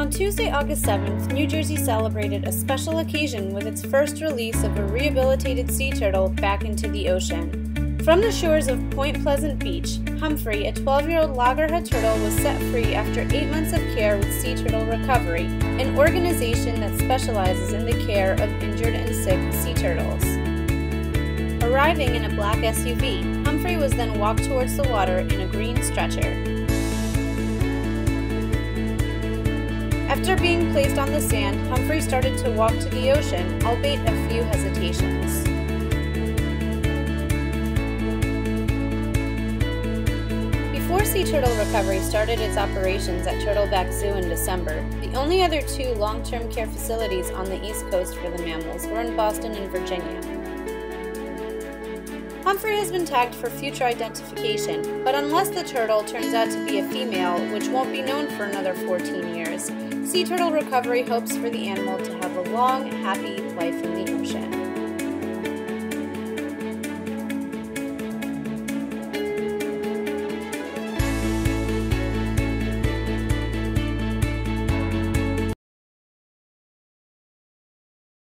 On Tuesday, August 7th, New Jersey celebrated a special occasion with its first release of a rehabilitated sea turtle back into the ocean. From the shores of Point Pleasant Beach, Humphrey, a 12 year old loggerhead turtle, was set free after eight months of care with Sea Turtle Recovery, an organization that specializes in the care of injured and sick sea turtles. Arriving in a black SUV, Humphrey was then walked towards the water in a green stretcher. After being placed on the sand, Humphrey started to walk to the ocean, albeit a few hesitations. Before Sea Turtle Recovery started its operations at Turtleback Zoo in December, the only other two long-term care facilities on the East Coast for the mammals were in Boston and Virginia. Humphrey has been tagged for future identification, but unless the turtle turns out to be a female, which won't be known for another 14 years, Sea Turtle Recovery hopes for the animal to have a long, happy life in the ocean.